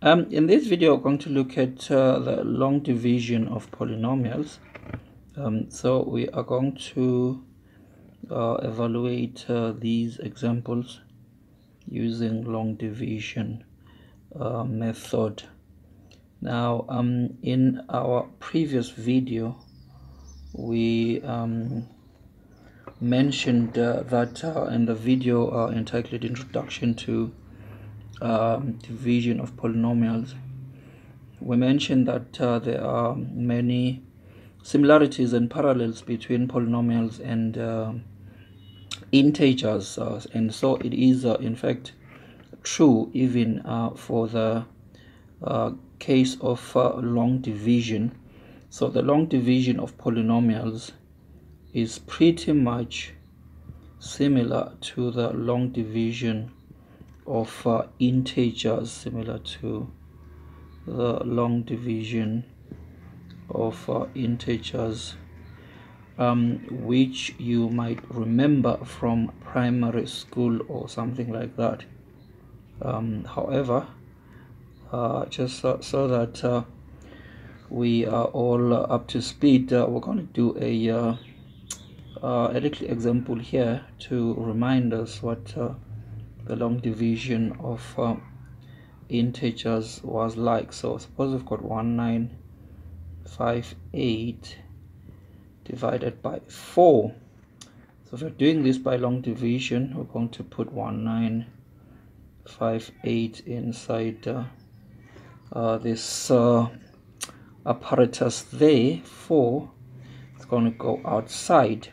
Um, in this video, we're going to look at uh, the long division of polynomials. Um, so we are going to uh, evaluate uh, these examples using long division uh, method. Now, um, in our previous video, we um, mentioned uh, that uh, in the video entitled Introduction to um, division of polynomials. We mentioned that uh, there are many similarities and parallels between polynomials and uh, integers uh, and so it is uh, in fact true even uh, for the uh, case of long division. So the long division of polynomials is pretty much similar to the long division of uh, integers similar to the long division of uh, integers um, which you might remember from primary school or something like that. Um, however uh, just so, so that uh, we are all uh, up to speed uh, we're going to do a uh, a little example here to remind us what the long division of uh, integers was like so suppose we've got 1958 divided by 4 so if we're doing this by long division we're going to put 1958 inside uh, uh, this uh, apparatus there. 4 it's going to go outside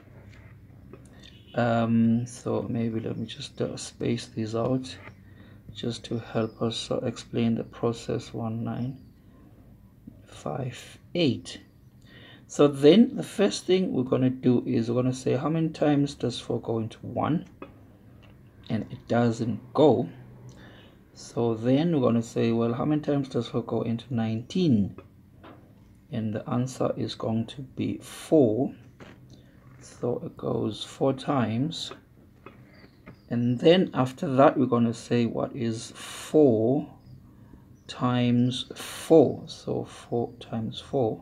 um, so maybe let me just uh, space these out just to help us uh, explain the process 1958 so then the first thing we're going to do is we're going to say how many times does 4 go into 1 and it doesn't go. So then we're going to say well how many times does 4 go into 19 and the answer is going to be 4 so it goes four times. And then after that we're going to say what is 4 times 4 so 4 times 4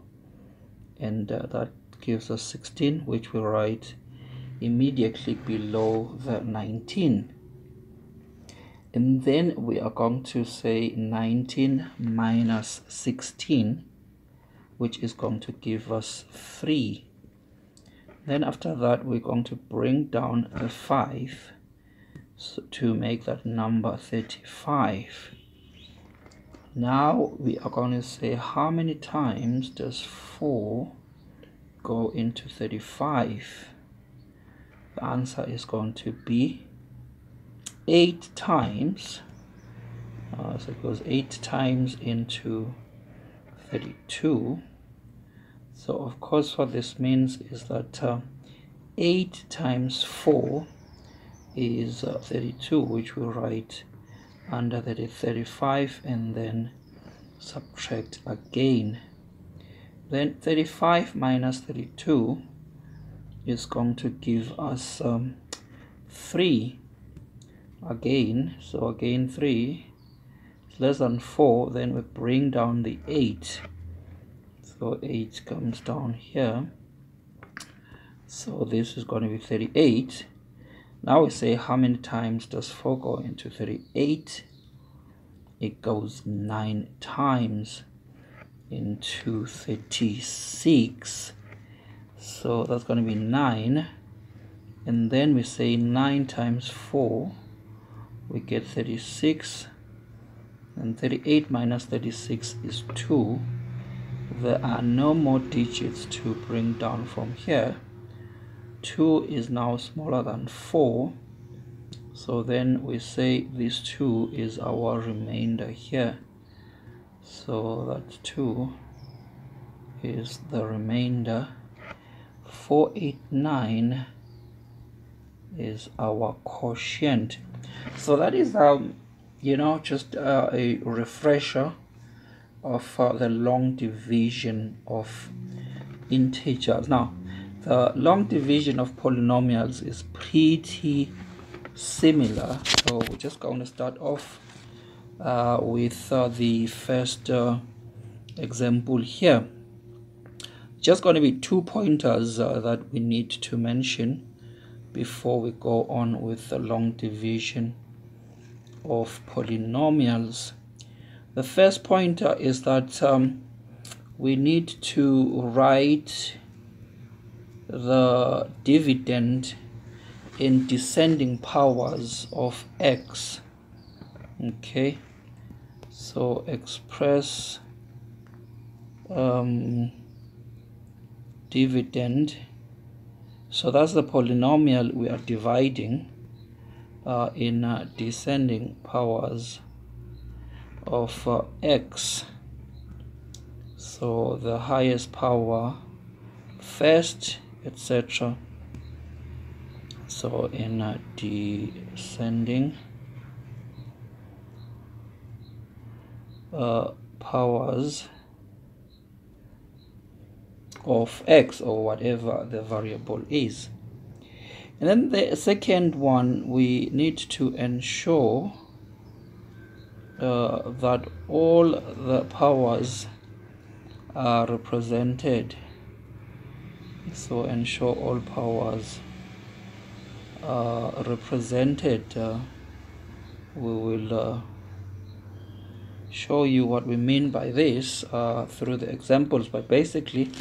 and uh, that gives us 16 which we write immediately below the 19 and then we are going to say 19 minus 16 which is going to give us 3 then after that we're going to bring down the 5 so to make that number 35 now we are going to say how many times does 4 go into 35 the answer is going to be 8 times. Uh, so it goes 8 times into 32 so of course what this means is that uh, 8 times 4 is uh, 32 which we write under the 35 and then subtract again. Then 35 minus 32 is going to give us um, 3 again. So again 3 is less than 4 then we bring down the 8 so 8 comes down here. So this is going to be 38 now we say how many times does 4 go into 38 it goes 9 times into 36 so that's going to be 9 and then we say 9 times 4 we get 36 and 38 minus 36 is 2 there are no more digits to bring down from here. 2 is now smaller than 4 so then we say this 2 is our remainder here. So that 2 is the remainder. 489 is our quotient. So that is um you know just uh, a refresher of uh, the long division of integers. Now, the long division of polynomials is pretty similar. So we're just going to start off uh, with uh, the first uh, example here just going to be two pointers uh, that we need to mention before we go on with the long division of polynomials the first pointer is that um, we need to write the dividend in descending powers of x okay? So express um, dividend. So that's the polynomial we are dividing uh, in uh, descending powers of uh, x. So the highest power first etc so in uh, descending uh, powers of x or whatever the variable is. And then the second one we need to ensure uh, that all the powers are represented. So ensure all powers are represented. Uh, we will uh, show you what we mean by this uh, through the examples. But basically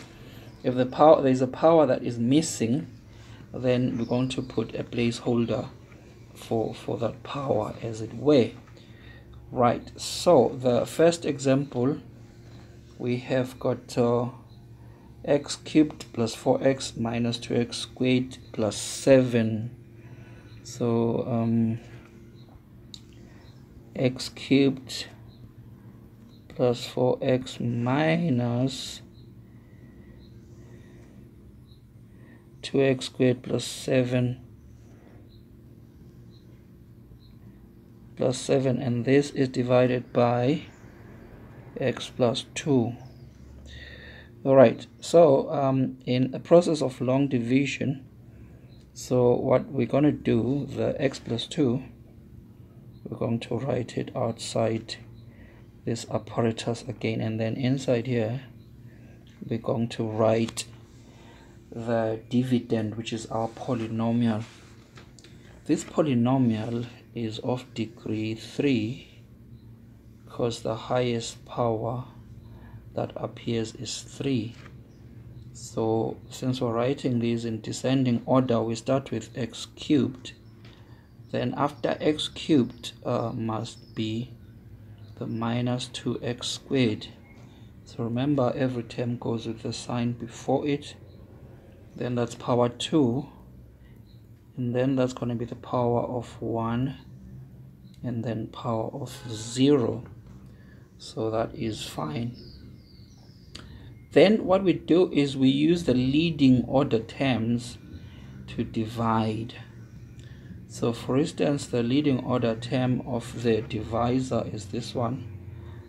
if the power there is a power that is missing then we're going to put a placeholder for for that power as it were right so the first example we have got uh, x cubed plus 4x minus 2x squared plus 7 so um, x cubed plus 4x minus 2x squared plus 7 plus 7 and this is divided by x plus 2 all right so um, in a process of long division so what we're going to do the x plus 2 we're going to write it outside this apparatus again and then inside here we're going to write the dividend which is our polynomial. This polynomial is of degree 3 because the highest power that appears is 3 so since we're writing these in descending order we start with x cubed. Then after x cubed uh, must be the minus 2x squared. So remember every term goes with the sign before it. Then that's power 2 and then that's going to be the power of 1 and then power of 0 so that is fine then what we do is we use the leading order terms to divide so for instance, the leading order term of the divisor is this one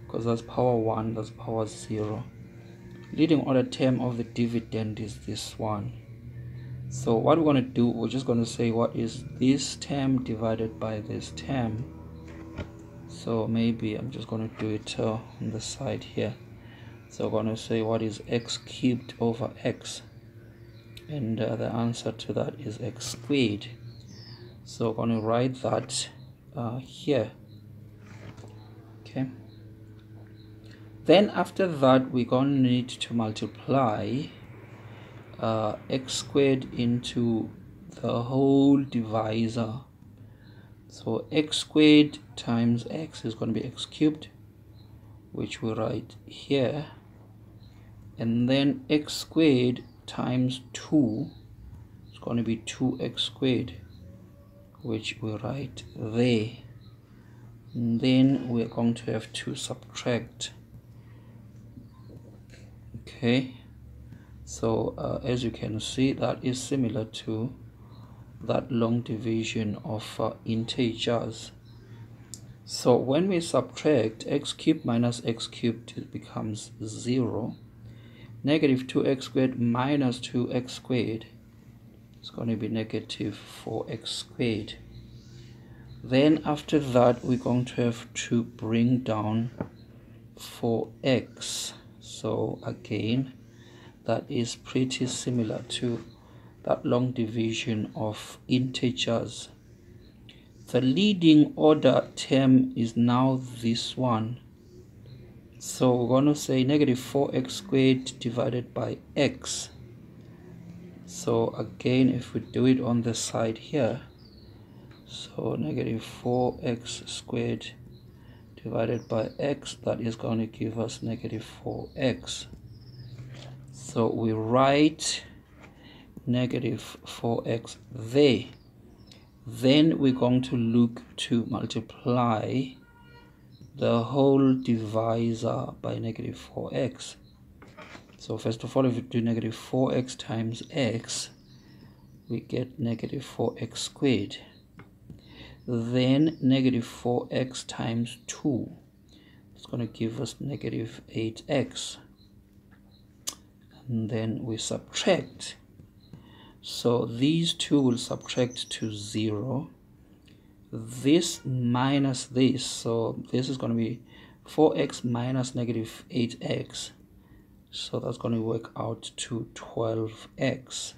because that's power 1, that's power 0. Leading order term of the dividend is this one. So what we're going to do, we're just going to say what is this term divided by this term. So maybe I'm just going to do it uh, on the side here. So we're going to say what is x cubed over x. And uh, the answer to that is x squared so I'm going to write that uh, here okay then after that we're going to need to multiply uh, x squared into the whole divisor. So x squared times x is going to be x cubed which we write here. And then x squared times 2 is going to be 2x squared which we write there. And then we're going to have to subtract. Okay so uh, as you can see that is similar to that long division of uh, integers. So when we subtract x cubed minus x cubed it becomes 0 negative 2x squared minus 2x squared it's going to be negative 4x squared. Then after that we're going to have to bring down 4x so again that is pretty similar to that long division of integers. The leading order term is now this one. So we're going to say negative 4x squared divided by x. So again if we do it on the side here so negative 4x squared divided by x that is going to give us negative 4x so we write negative 4x there. Then we're going to look to multiply the whole divisor by negative 4x so first of all if we do negative 4x times x we get negative 4x squared. Then negative 4x times 2 it's going to give us negative 8x and then we subtract. So these two will subtract to 0 this minus this so this is going to be 4x minus negative 8x so that's going to work out to 12x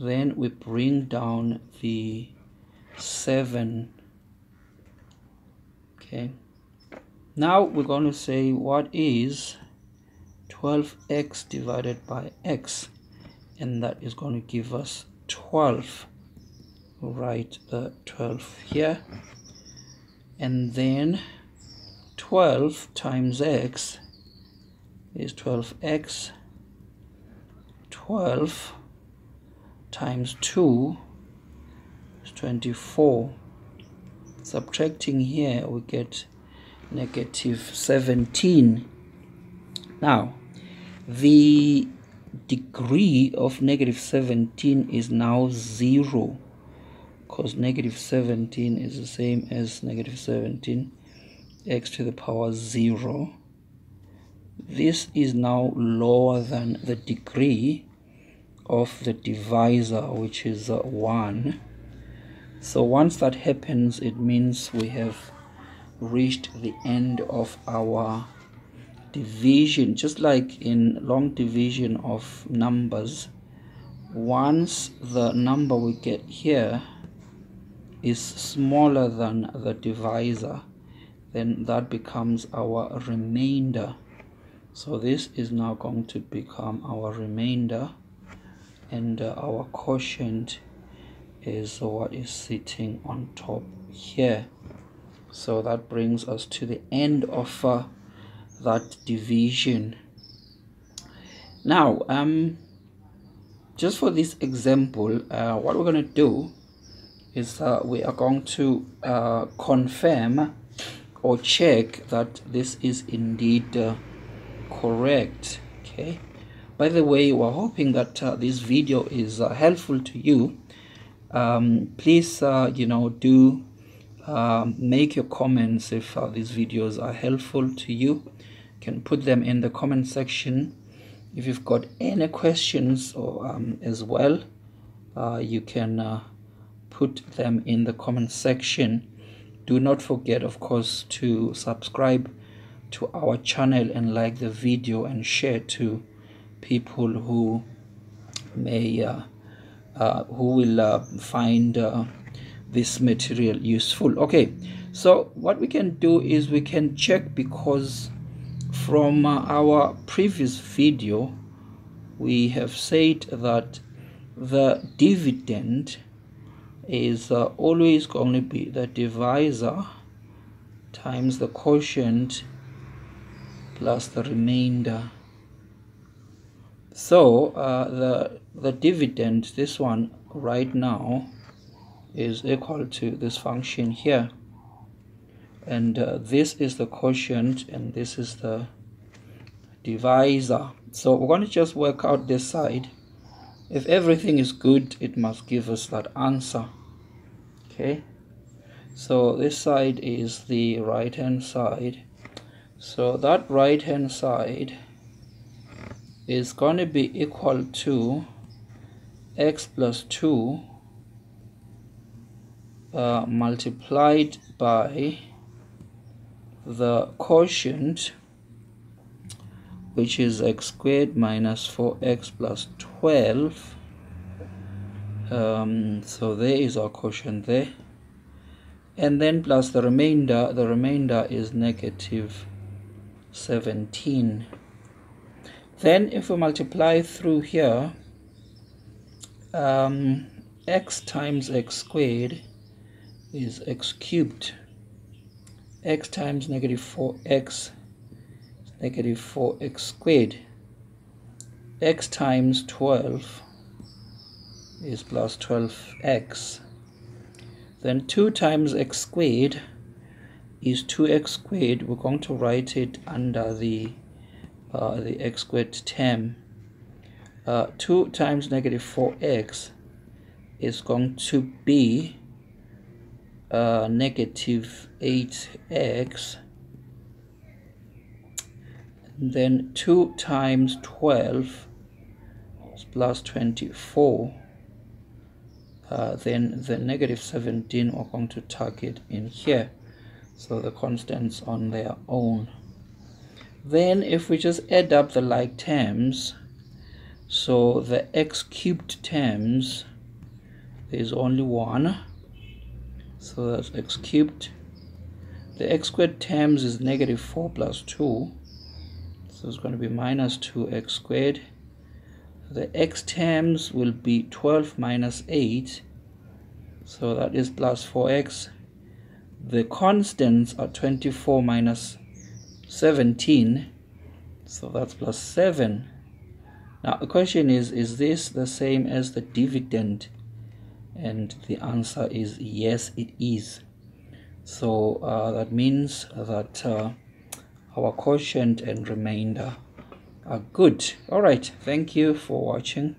then we bring down the 7 okay. Now we're going to say what is 12x divided by x and that is going to give us 12 we'll write the 12 here. And then 12 times x is 12x 12 times 2 is 24 subtracting here we get negative 17 now the degree of negative 17 is now 0 because negative 17 is the same as negative 17 x to the power 0 this is now lower than the degree of the divisor which is uh, 1 so once that happens it means we have reached the end of our division just like in long division of numbers once the number we get here is smaller than the divisor then that becomes our remainder. So this is now going to become our remainder and uh, our quotient is what is sitting on top here. So that brings us to the end of uh, that division. Now um just for this example uh, what we're going to do is uh, we are going to uh, confirm or check that this is indeed uh, correct okay? By the way we're hoping that uh, this video is uh, helpful to you. Um, please uh, you know do uh, make your comments if uh, these videos are helpful to you. you can put them in the comment section if you've got any questions or um, as well uh, you can uh, put them in the comment section do not forget of course to subscribe to our channel and like the video and share to people who may uh, uh, who will find this material useful. Okay so what we can do is we can check because from uh, our previous video we have said that the dividend is uh, always going to be the divisor times the quotient plus the remainder. So uh, the the dividend this one right now is equal to this function here. And uh, this is the quotient and this is the divisor. So we're going to just work out this side. If everything is good it must give us that answer. Okay? So this side is the right hand side. So that right hand side is going to be equal to x plus 2 uh, multiplied by the quotient which is x squared minus 4x plus 12 um, so there is our quotient there. And then plus the remainder the remainder is negative 17 then if we multiply through here um, x times x squared is x cubed. x times negative 4x is negative 4x squared. x times 12 is plus 12x then 2 times x squared is 2x squared. We're going to write it under the uh, the x squared term. Uh, 2 times negative 4x is going to be uh, negative 8x then 2 times 12 is plus 24 uh, then the negative 17 we're going to it in here. So the constants on their own. Then if we just add up the like terms so the x cubed terms there's only one so that's x cubed. The x squared terms is negative 4 plus 2 so it's going to be minus 2x squared. The x terms will be 12 minus 8 so that is plus 4x the constants are 24 minus 17 so that's plus 7 now the question is is this the same as the dividend and the answer is yes it is. So uh, that means that uh, our quotient and remainder are good. All right thank you for watching